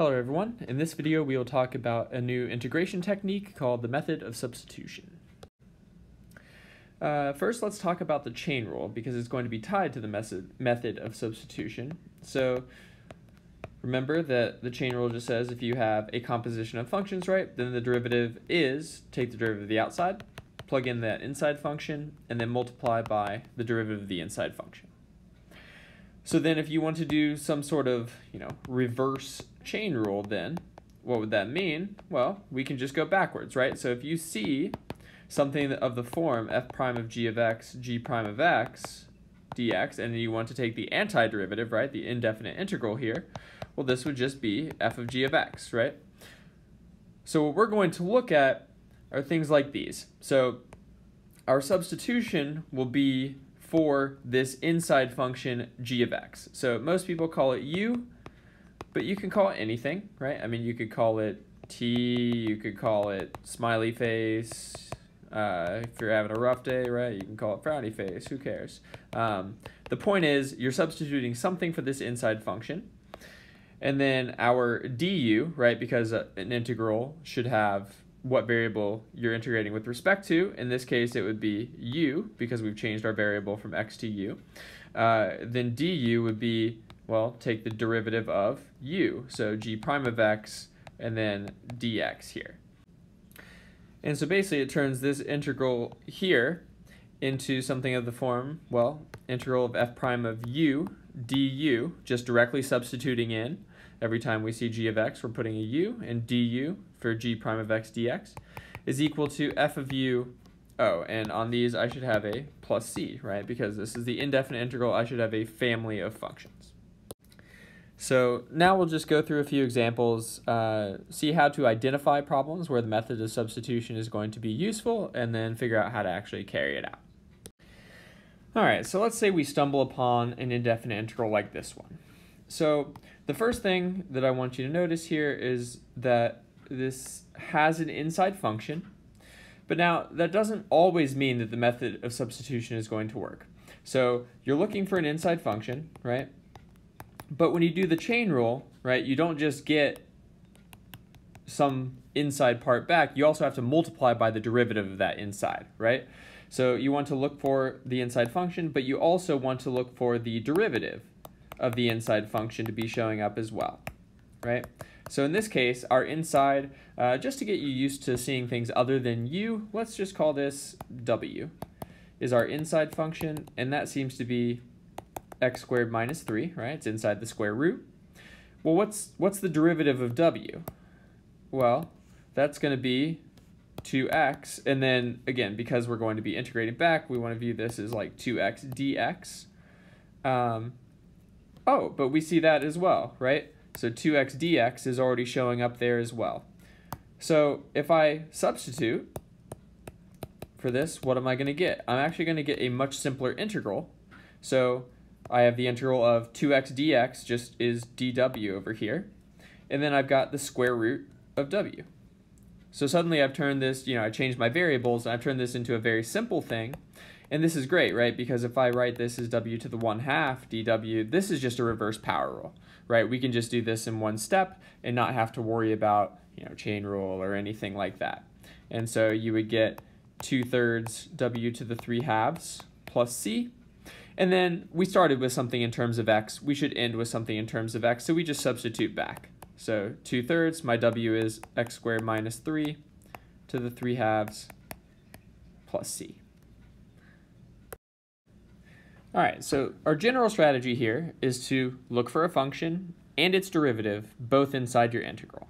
Hello everyone, in this video we will talk about a new integration technique called the method of substitution. Uh, first let's talk about the chain rule because it's going to be tied to the method, method of substitution. So remember that the chain rule just says if you have a composition of functions, right, then the derivative is take the derivative of the outside, plug in that inside function, and then multiply by the derivative of the inside function. So then if you want to do some sort of, you know, reverse chain rule then, what would that mean? Well, we can just go backwards, right? So if you see something of the form f prime of g of x, g prime of x, dx, and you want to take the antiderivative, right, the indefinite integral here, well, this would just be f of g of x, right? So what we're going to look at are things like these. So our substitution will be for this inside function g of x. So most people call it u, but you can call it anything, right? I mean, you could call it t, you could call it smiley face. Uh, if you're having a rough day, right, you can call it frowny face. Who cares? Um, the point is you're substituting something for this inside function. And then our du, right, because an integral should have what variable you're integrating with respect to. In this case, it would be u, because we've changed our variable from x to u. Uh, then du would be, well, take the derivative of u, so g prime of x, and then dx here. And so basically it turns this integral here into something of the form, well, integral of f prime of u du, just directly substituting in. Every time we see g of x, we're putting a u, and du for g prime of x dx is equal to f of u, oh, and on these I should have a plus c, right? Because this is the indefinite integral, I should have a family of functions. So now we'll just go through a few examples, uh, see how to identify problems where the method of substitution is going to be useful, and then figure out how to actually carry it out. All right, so let's say we stumble upon an indefinite integral like this one. So the first thing that I want you to notice here is that this has an inside function, but now that doesn't always mean that the method of substitution is going to work. So you're looking for an inside function, right? But when you do the chain rule, right, you don't just get some inside part back, you also have to multiply by the derivative of that inside, right? So you want to look for the inside function, but you also want to look for the derivative of the inside function to be showing up as well, right? So in this case, our inside, uh, just to get you used to seeing things other than u, let's just call this w, is our inside function, and that seems to be x squared minus 3, right? It's inside the square root. Well, what's, what's the derivative of w? Well, that's going to be 2x, and then, again, because we're going to be integrating back, we want to view this as like 2x dx. Um, oh, but we see that as well, right? So 2x dx is already showing up there as well. So if I substitute for this, what am I going to get? I'm actually going to get a much simpler integral. So I have the integral of 2x dx just is dw over here. And then I've got the square root of w. So suddenly I've turned this, you know, I changed my variables, and I've turned this into a very simple thing. And this is great, right? Because if I write this as w to the 1 half dw, this is just a reverse power rule, right? We can just do this in one step and not have to worry about, you know, chain rule or anything like that. And so you would get 2 thirds w to the 3 halves plus c. And then we started with something in terms of x. We should end with something in terms of x, so we just substitute back. So 2 thirds, my w is x squared minus 3 to the 3 halves plus c. All right, so our general strategy here is to look for a function and its derivative both inside your integral,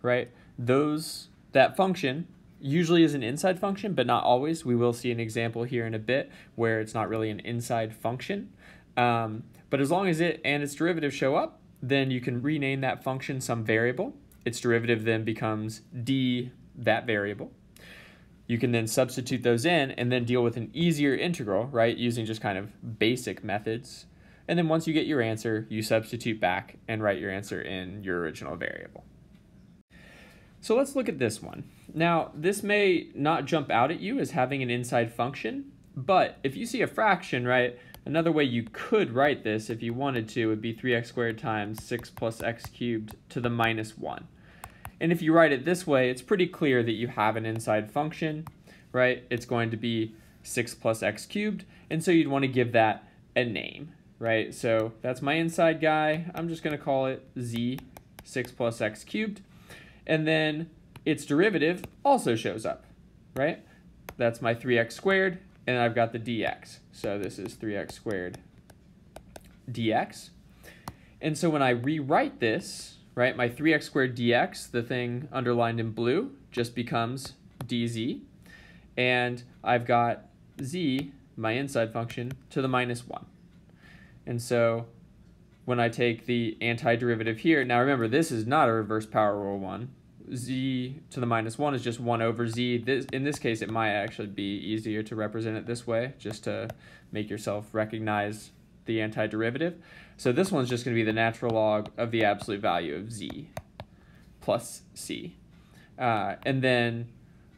right? Those, that function usually is an inside function, but not always. We will see an example here in a bit where it's not really an inside function. Um, but as long as it and its derivative show up, then you can rename that function some variable. Its derivative then becomes d that variable you can then substitute those in and then deal with an easier integral, right, using just kind of basic methods. And then once you get your answer, you substitute back and write your answer in your original variable. So let's look at this one. Now, this may not jump out at you as having an inside function, but if you see a fraction, right, Another way you could write this if you wanted to would be 3x squared times 6 plus x cubed to the minus 1. And if you write it this way, it's pretty clear that you have an inside function, right? It's going to be 6 plus x cubed, and so you'd want to give that a name, right? So that's my inside guy. I'm just going to call it z 6 plus x cubed. And then its derivative also shows up, right? That's my 3x squared, and I've got the dx. So this is 3x squared dx. And so when I rewrite this, right, my 3x squared dx, the thing underlined in blue, just becomes dz. And I've got z, my inside function, to the minus 1. And so when I take the antiderivative here, now remember, this is not a reverse power rule 1 z to the minus 1 is just 1 over z. This, in this case, it might actually be easier to represent it this way, just to make yourself recognize the antiderivative. So this one's just going to be the natural log of the absolute value of z plus c. Uh, and then,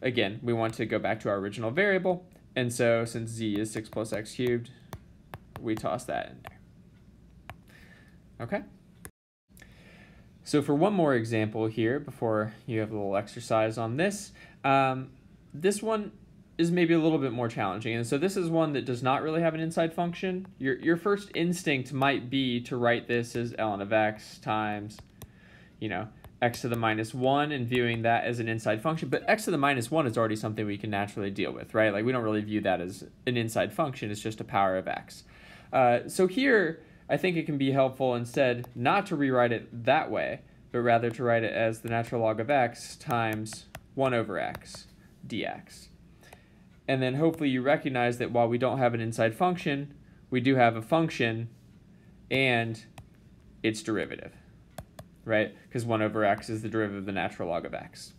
again, we want to go back to our original variable. And so since z is 6 plus x cubed, we toss that in there. Okay? So for one more example here, before you have a little exercise on this, um, this one is maybe a little bit more challenging. And so this is one that does not really have an inside function. Your, your first instinct might be to write this as ln of x times, you know, x to the minus 1 and viewing that as an inside function. But x to the minus 1 is already something we can naturally deal with, right? Like we don't really view that as an inside function. It's just a power of x. Uh, so here, I think it can be helpful instead not to rewrite it that way, but rather to write it as the natural log of x times 1 over x dx. And then hopefully you recognize that while we don't have an inside function, we do have a function and its derivative, right? Because 1 over x is the derivative of the natural log of x.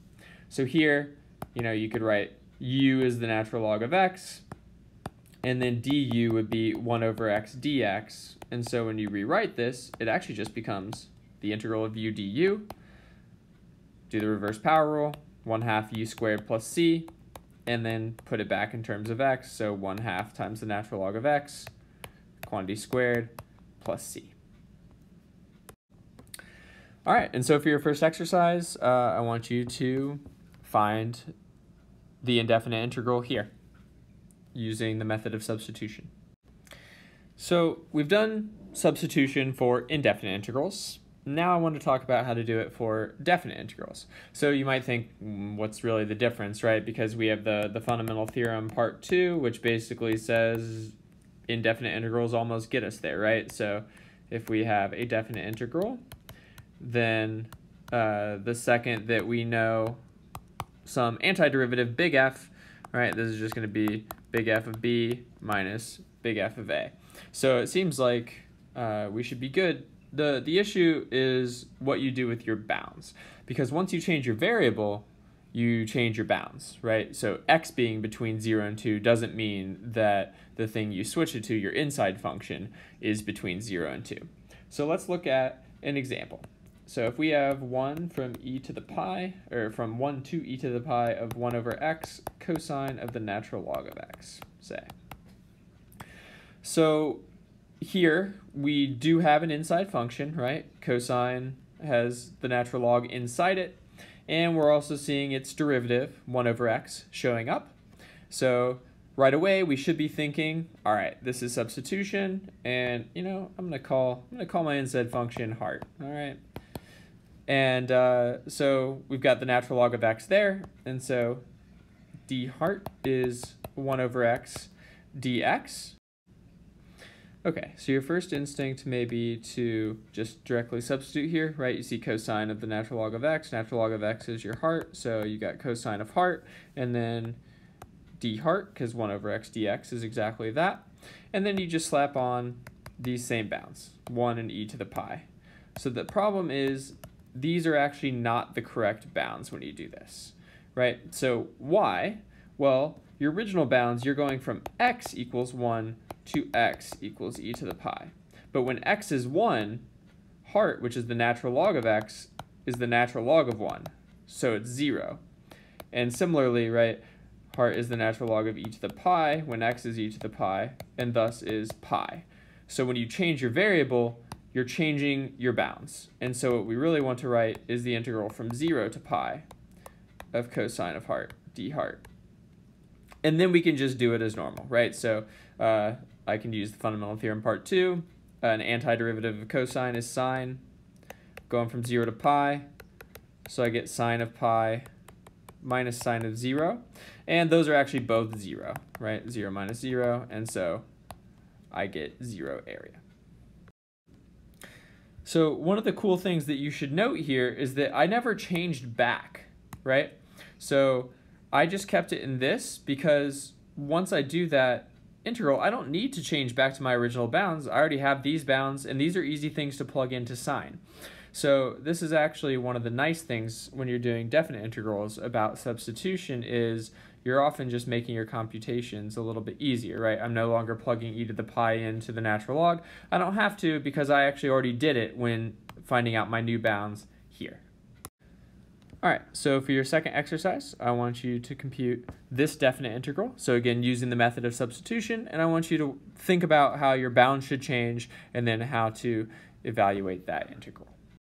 So here, you know, you could write u is the natural log of x, and then du would be 1 over x dx. And so when you rewrite this, it actually just becomes the integral of u du. Do the reverse power rule, 1 half u squared plus c, and then put it back in terms of x. So 1 half times the natural log of x, quantity squared, plus c. All right, and so for your first exercise, uh, I want you to find the indefinite integral here using the method of substitution. So we've done substitution for indefinite integrals. Now I want to talk about how to do it for definite integrals. So you might think, mm, what's really the difference, right? Because we have the, the fundamental theorem part two, which basically says indefinite integrals almost get us there, right? So if we have a definite integral, then uh, the second that we know some antiderivative big F, right, this is just going to be big F of B minus big F of A. So it seems like uh, we should be good. The, the issue is what you do with your bounds. Because once you change your variable, you change your bounds, right? So x being between 0 and 2 doesn't mean that the thing you switch it to, your inside function, is between 0 and 2. So let's look at an example. So if we have 1 from e to the pi, or from 1 to e to the pi of 1 over x cosine of the natural log of x, say. So here we do have an inside function, right? Cosine has the natural log inside it, and we're also seeing its derivative, 1 over x, showing up. So right away we should be thinking, all right, this is substitution, and you know, I'm gonna call I'm gonna call my inside function heart. All right. And uh, so we've got the natural log of x there, and so d heart is 1 over x dx. Okay, so your first instinct may be to just directly substitute here, right? You see cosine of the natural log of x. Natural log of x is your heart, so you got cosine of heart, and then d heart, because 1 over x dx is exactly that. And then you just slap on these same bounds, 1 and e to the pi. So the problem is these are actually not the correct bounds when you do this, right? So why? Well, your original bounds, you're going from x equals 1 to x equals e to the pi. But when x is 1, heart, which is the natural log of x, is the natural log of 1. So it's 0. And similarly, right, part is the natural log of e to the pi when x is e to the pi, and thus is pi. So when you change your variable, you're changing your bounds. And so what we really want to write is the integral from 0 to pi of cosine of heart, d heart. And then we can just do it as normal, right? So uh, I can use the fundamental theorem part 2. An antiderivative of cosine is sine, going from 0 to pi. So I get sine of pi minus sine of 0. And those are actually both 0, right? 0 minus 0. And so I get 0 area. So one of the cool things that you should note here is that I never changed back, right? So I just kept it in this because once I do that integral, I don't need to change back to my original bounds. I already have these bounds, and these are easy things to plug into sine. So this is actually one of the nice things when you're doing definite integrals about substitution is you're often just making your computations a little bit easier, right? I'm no longer plugging e to the pi into the natural log. I don't have to because I actually already did it when finding out my new bounds here. All right, so for your second exercise, I want you to compute this definite integral. So again, using the method of substitution, and I want you to think about how your bounds should change and then how to evaluate that integral.